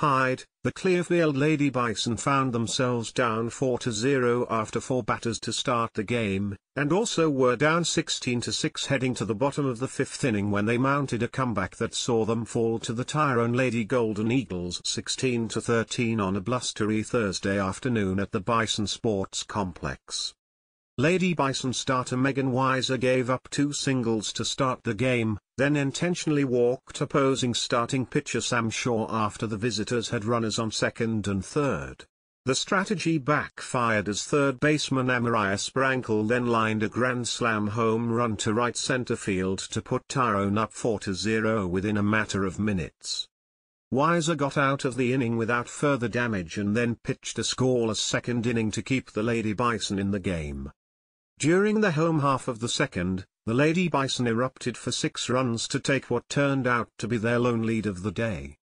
Hyde, the Clearfield Lady Bison found themselves down 4-0 after four batters to start the game, and also were down 16-6 heading to the bottom of the fifth inning when they mounted a comeback that saw them fall to the Tyrone Lady Golden Eagles 16-13 on a blustery Thursday afternoon at the Bison Sports Complex. Lady Bison starter Megan Weiser gave up two singles to start the game, then intentionally walked opposing starting pitcher Sam Shaw after the visitors had runners on second and third. The strategy backfired as third baseman Amariah Sprankle then lined a grand slam home run to right center field to put Tyrone up 4-0 within a matter of minutes. Weiser got out of the inning without further damage and then pitched a scoreless second inning to keep the Lady Bison in the game. During the home half of the second, the Lady Bison erupted for six runs to take what turned out to be their lone lead of the day.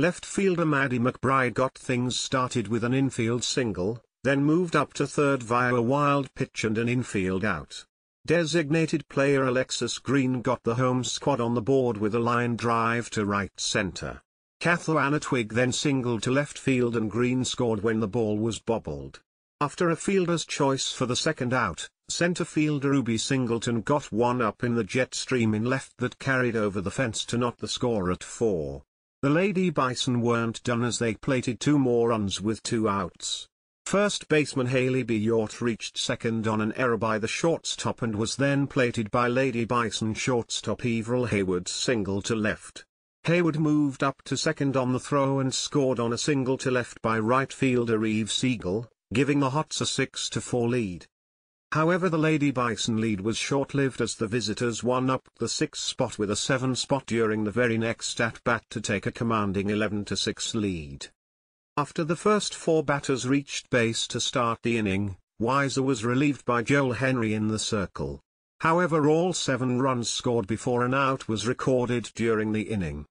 Left fielder Maddie McBride got things started with an infield single, then moved up to third via a wild pitch and an infield out. Designated player Alexis Green got the home squad on the board with a line drive to right center. Katharina Twig then singled to left field and Green scored when the ball was bobbled. After a fielder's choice for the second out, Center fielder Ruby Singleton got one up in the jet stream in left that carried over the fence to knot the score at four. The Lady Bison weren't done as they plated two more runs with two outs. First baseman Haley B. Yort reached second on an error by the shortstop and was then plated by Lady Bison shortstop Everil Hayward's single to left. Hayward moved up to second on the throw and scored on a single to left by right fielder Eve Siegel, giving the Hots a 6 to 4 lead. However the Lady Bison lead was short-lived as the visitors won up the sixth spot with a seven spot during the very next at-bat to take a commanding 11 to 6 lead. After the first four batters reached base to start the inning, Weiser was relieved by Joel Henry in the circle. However all seven runs scored before an out was recorded during the inning.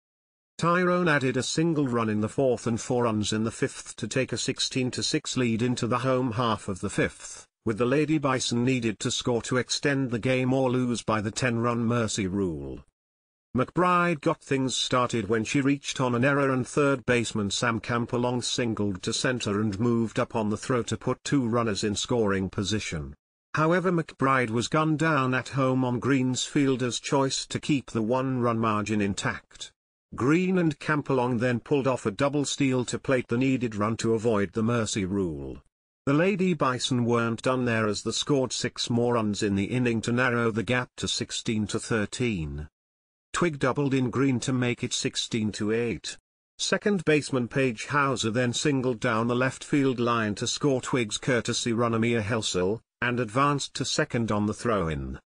Tyrone added a single run in the fourth and four runs in the fifth to take a 16-6 lead into the home half of the fifth with the Lady Bison needed to score to extend the game or lose by the 10-run mercy rule. McBride got things started when she reached on an error and third baseman Sam Campalong singled to center and moved up on the throw to put two runners in scoring position. However McBride was gunned down at home on Green's fielder's choice to keep the one-run margin intact. Green and Campalong then pulled off a double steal to plate the needed run to avoid the mercy rule. The Lady Bison weren't done there as they scored six more runs in the inning to narrow the gap to 16 to 13. Twig doubled in green to make it 16 to 8. Second baseman Paige Hauser then singled down the left field line to score Twig's courtesy runner Mia Helsel, and advanced to second on the throw-in.